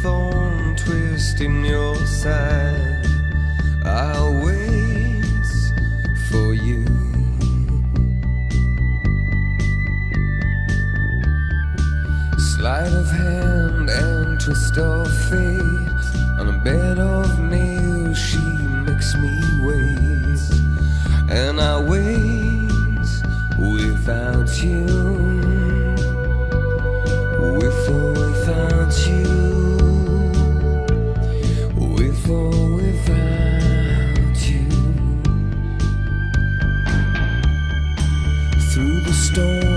thorn twist in your side. I'll wait for you. Sleight of hand and twist of fate. On a bed of nails, she makes me wait. And I wait without you. With or without you. Through the storm,